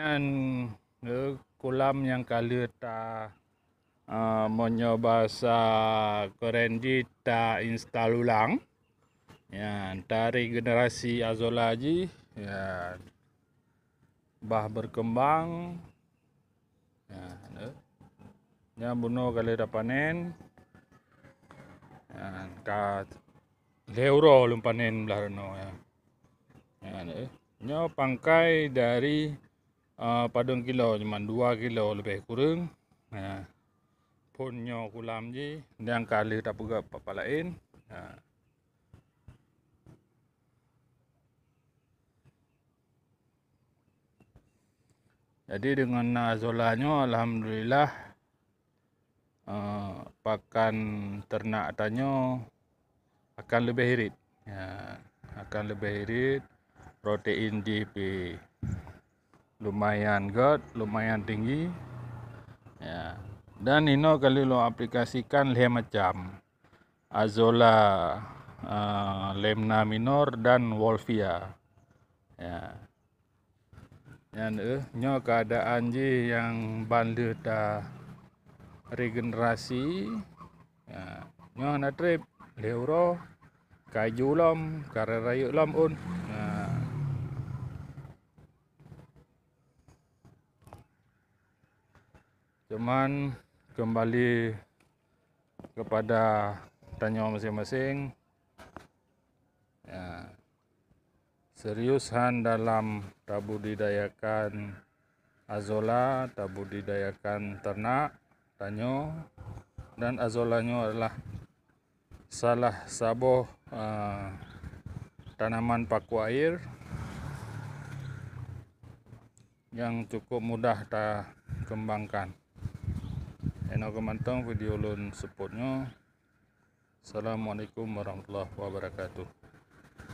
Dan uh, kolam yang kala ta uh, menyoba sa kerenji ta install ulang. Ya, dari generasi Azola ji ya bah berkembang. Ya ne nya buno kali dah panen. Ya ka leuro lum panen belah no ya. Ya ne nya pangkai dari uh, padung kilo cuma 2 kilo lebih kurang. Ya punyo kulam ji yang kali tak pegak apa lain ya Jadi dengan azolanya alhamdulillah uh, pakan ternak tanyo akan lebih irit. Ya, akan lebih irit. Protein DP lumayan good, lumayan tinggi. Ya. Dan ini kalau lo aplikasikan le macam Azola uh, Lemna Minor dan Wolfia. Ya. Yang eh, nyo keadaan je yang banda ta regenerasi. Ya, nyo na trip leuro kaju lom, kare rayu lom un. Ya. Cuman kembali kepada tanya masing-masing. Ya seriusan dalam tabu didayakan azola, tabu didayakan ternak, tanyo dan azolanya adalah salah sabo uh, tanaman paku air yang cukup mudah ta kembangkan. Eno kemantong video lun supportnya. Assalamualaikum warahmatullahi wabarakatuh.